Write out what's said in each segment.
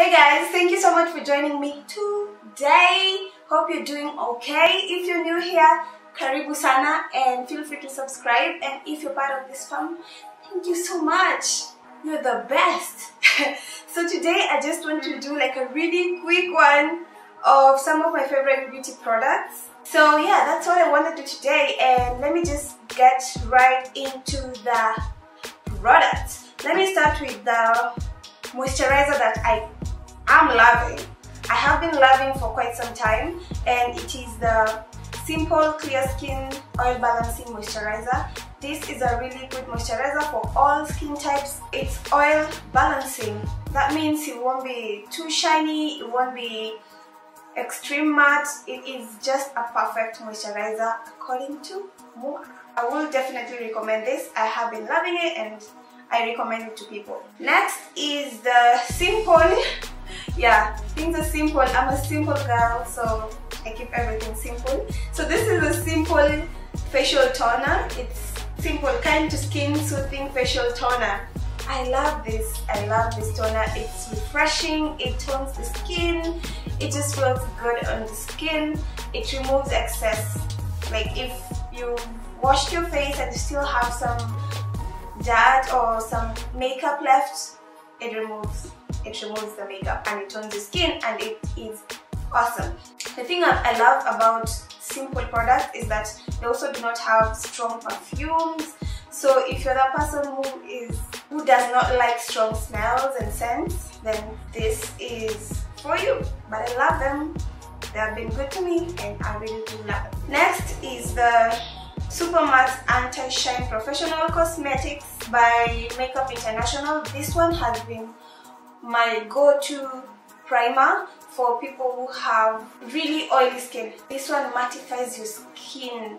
Hey guys, thank you so much for joining me today. Hope you're doing okay. If you're new here, karibu sana and feel free to subscribe. And if you're part of this fam, thank you so much. You're the best. so today I just want to do like a really quick one of some of my favorite beauty products. So yeah, that's what I want to do today and let me just get right into the products. Let me start with the moisturizer that I am loving. I have been loving for quite some time and it is the Simple Clear Skin Oil Balancing Moisturizer. This is a really good moisturizer for all skin types. It's oil balancing. That means it won't be too shiny, it won't be extreme matte. It is just a perfect moisturizer according to Moa. I will definitely recommend this. I have been loving it and I recommend it to people. Next is the Simple. Yeah, things are simple. I'm a simple girl, so I keep everything simple. So this is a simple facial toner. It's simple, kind to skin soothing facial toner. I love this. I love this toner. It's refreshing. It tones the skin. It just feels good on the skin. It removes excess. Like if you washed your face and you still have some dirt or some makeup left, it removes it removes the makeup and it tones the skin and it is awesome. The thing I love about simple products is that they also do not have strong perfumes. So if you're that person who is who does not like strong smells and scents, then this is for you. But I love them. They have been good to me and I really do love them. Next is the Super Matte Anti-Shine Professional Cosmetics by Makeup International. This one has been my go-to primer for people who have really oily skin. This one mattifies your skin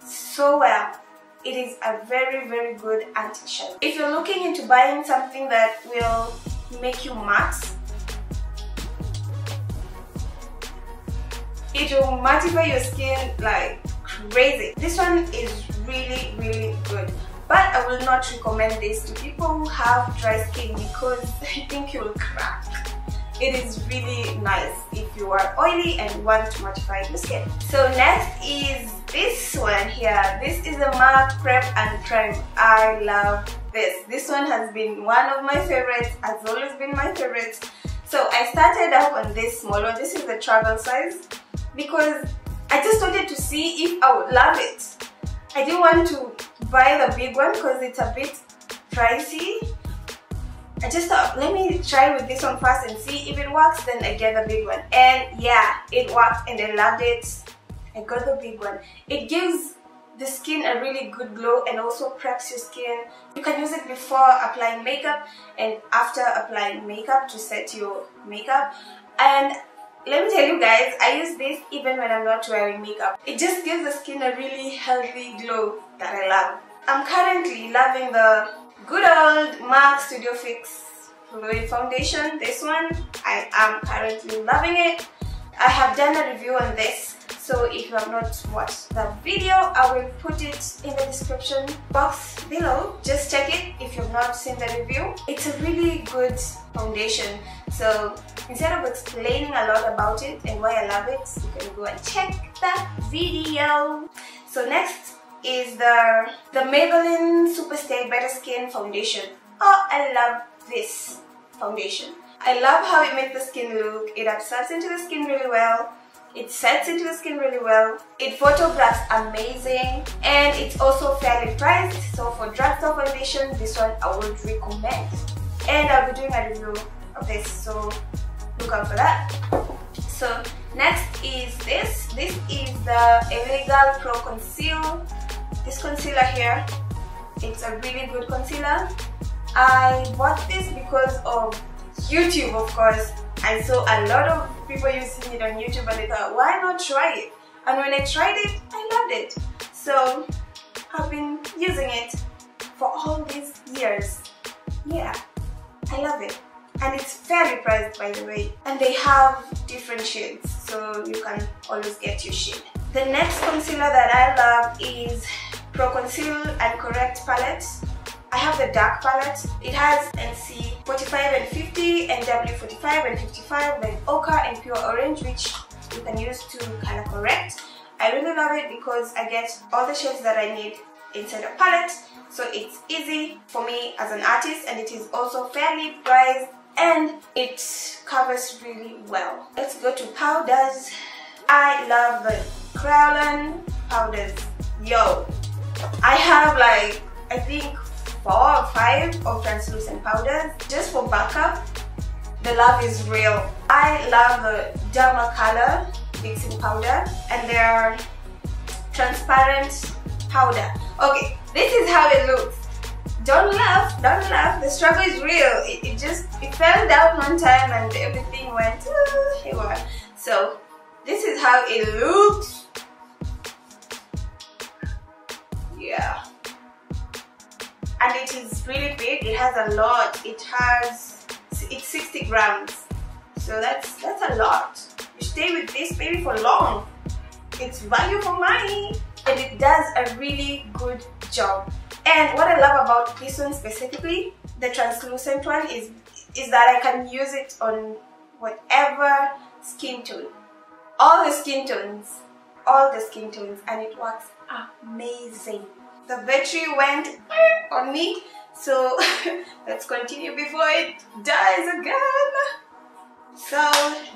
so well. It is a very very good anti-shine. If you're looking into buying something that will make you matte, it will mattify your skin like crazy. This one is really really good but I will not recommend this to people who have dry skin because I think you'll crack. It is really nice if you are oily and want to mattify your skin. So next is this one here. This is a MAC Prep and Prime. I love this. This one has been one of my favorites, has always been my favorite. So I started off on this small one. This is the travel size because I just wanted to see if I would love it. I didn't want to buy the big one because it's a bit pricey. I just thought, let me try with this one first and see if it works, then I get the big one. And yeah, it worked and I loved it. I got the big one. It gives the skin a really good glow and also preps your skin. You can use it before applying makeup and after applying makeup to set your makeup. And let me tell you guys, I use this even when I'm not wearing makeup. It just gives the skin a really healthy glow that I love. I'm currently loving the good old MAC Studio Fix Fluid Foundation. This one, I am currently loving it. I have done a review on this, so if you have not watched that video, I will put it in the description box below. Just check it if you've not seen the review. It's a really good foundation. So instead of explaining a lot about it and why I love it, you can go and check that video. So next is the, the Maybelline Superstay Better Skin Foundation. Oh, I love this foundation. I love how it makes the skin look. It absorbs into the skin really well. It sets into the skin really well. It photographs amazing. And it's also fairly priced. So for drugstore foundation, this one I would recommend. And I'll be doing a review of this. So look out for that. So next is this. This is the LA Girl Pro Conceal. This concealer here, it's a really good concealer. I bought this because of YouTube, of course. I saw a lot of people using it on YouTube and I thought, why not try it? And when I tried it, I loved it. So I've been using it for all these years. Yeah, I love it. And it's fairly priced by the way. And they have different shades, so you can always get your shade. The next concealer that I love is Pro Conceal and Correct palette. I have the dark palette. It has NC 45 and 50 and W45 and 55 then ochre and pure orange which you can use to color correct. I really love it because I get all the shades that I need inside a palette so it's easy for me as an artist and it is also fairly priced and it covers really well. Let's go to powders. I love the powders. Yo, I have like, I think four or five of translucent powders just for backup. The love is real. I love the Dermacolor fixing powder and they're transparent powder. Okay, this is how it looks. Don't laugh, don't laugh. The struggle is real. It, it just, it fell down one time and everything went ah, haywire. So, this is how it looks. Yeah. And it is really big. It has a lot. It has, it's 60 grams. So that's, that's a lot. You stay with this baby for long. It's value for money. And it does a really good job. And what I love about this one specifically, the translucent one, is, is that I can use it on whatever skin tone. All the skin tones. All the skin tones. And it works amazing. The battery went on me. So let's continue before it dies again. So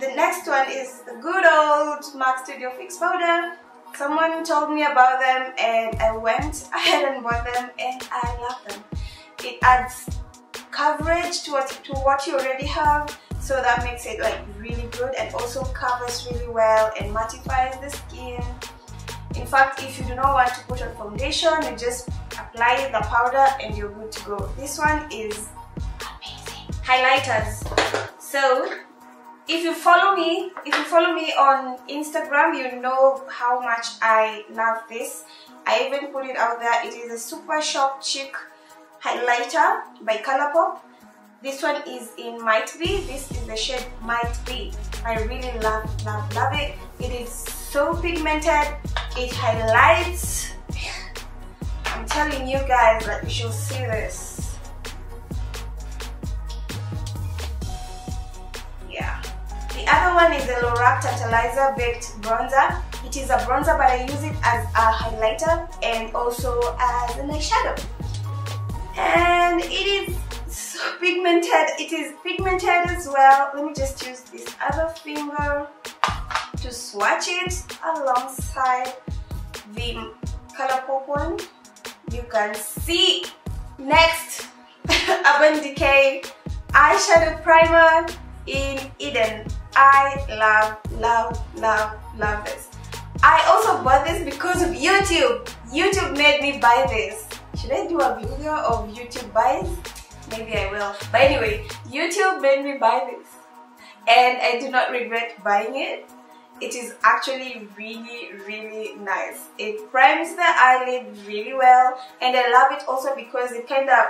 the next one is the good old MAC Studio Fix powder. Someone told me about them and I went ahead and bought them and I love them. It adds coverage to what, to what you already have so that makes it like really good and also covers really well and mattifies the skin. In fact, if you do not want to put on foundation, you just apply the powder and you're good to go. This one is amazing. Highlighters. So if you follow me, if you follow me on Instagram, you know how much I love this. I even put it out there. It is a Super Shock cheek highlighter by Colourpop. This one is in Might Be. This is the shade Might Be. I really love, love, love it. It is so pigmented. It highlights. I'm telling you guys that you should see this. One is the Lorac Tantalizer Baked Bronzer. It is a bronzer but I use it as a highlighter and also as an eyeshadow. And it is so pigmented. It is pigmented as well. Let me just use this other finger to swatch it alongside the Colourpop one. You can see. Next, Urban Decay eyeshadow primer in Eden. I love, love, love, love this. I also bought this because of YouTube. YouTube made me buy this. Should I do a video of YouTube buys? Maybe I will. But anyway, YouTube made me buy this. And I do not regret buying it. It is actually really, really nice. It primes the eyelid really well. And I love it also because it kind of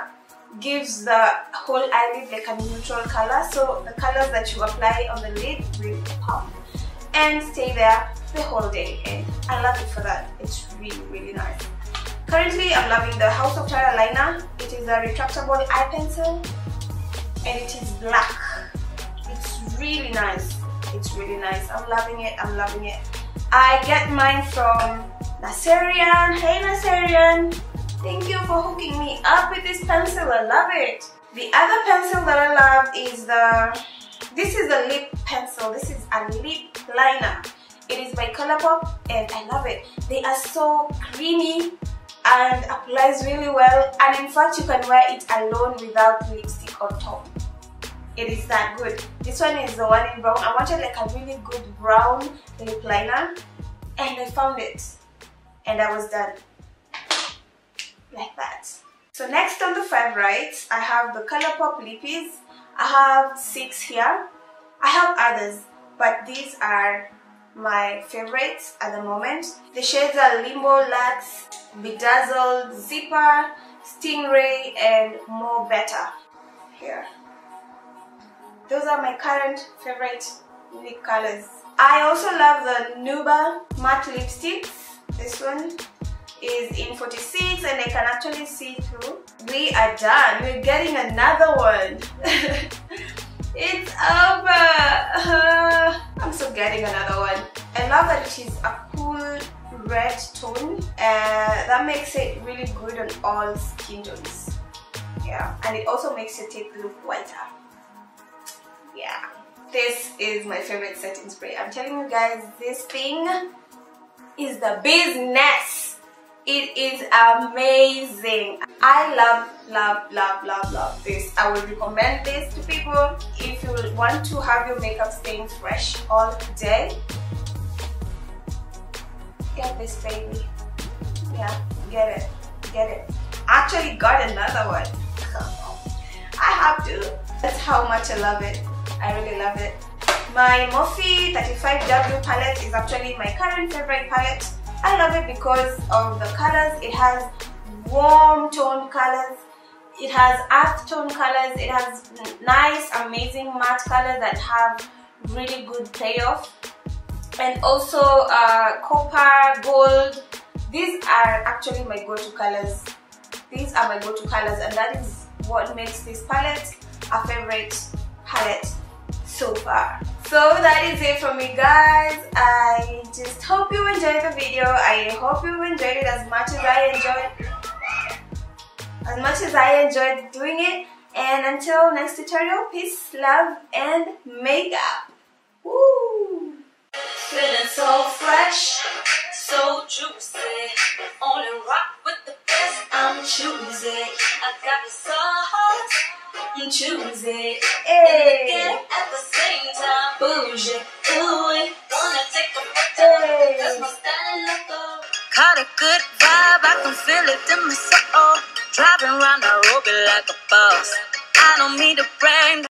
gives the whole eyelid like a neutral color. So the colors that you apply on the lid will pop and stay there the whole day. And I love it for that. It's really really nice. Currently I'm loving the House of Tara liner. It is a retractable eye pencil and it is black. It's really nice. It's really nice. I'm loving it. I'm loving it. I get mine from Naserian. Hey Naserian Thank you for hooking me up with this pencil. I love it. The other pencil that I love is the, this is a lip pencil. This is a lip liner. It is by Colourpop and I love it. They are so creamy and applies really well and in fact you can wear it alone without lipstick on top. It is that good. This one is the one in brown. I wanted like a really good brown lip liner and I found it and I was done like that. So next on the favorites, I have the Colourpop Lippies. I have six here. I have others, but these are my favorites at the moment. The shades are Limbo Lax, Bedazzled, Zipper, Stingraye, and More Better. Here. Those are my current favorite lip colors. I also love the Nouba matte lipsticks. This one is in 46 and I can actually see through we are done. We're getting another one. it's over. Uh, I'm still getting another one. I love that it is a cool red tone. Uh, that makes it really good on all skin tones. Yeah, and it also makes your teeth look whiter. Yeah, this is my favorite setting spray. I'm telling you guys, this thing is the business. It is amazing. I love, love, love, love, love this. I would recommend this to people if you want to have your makeup staying fresh all day. Get this baby. Yeah, get it, get it. Actually got another one. I have to. That's how much I love it. I really love it. My Morphe 35W palette is actually my current favorite palette. I love it because of the colors. It has warm tone colors. It has earth tone colors. It has nice, amazing matte colors that have really good payoff. And also uh, copper, gold. These are actually my go-to colors. These are my go-to colors and that is what makes this palette a favorite palette so far. So that is it for me guys. I just hope you enjoyed the video. I hope you enjoyed it as much as I enjoyed as much as I enjoyed doing it. And until next tutorial, peace, love, and makeup. Woo! Feeling so fresh, so juicy. Only rock with the best. I'm choosing. I got the sauce. I'm choosing. Hey. At the same time, bougie. Ooh, wanna take a photo. That's my style. Caught a good vibe, I can feel it in my soul. Driving around Nairobi like a boss. I don't mean to brag.